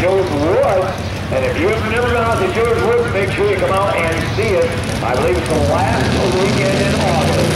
George Woods. And if you've never gone out to George Woods, make sure you come out and see it. I believe it's the last weekend in August.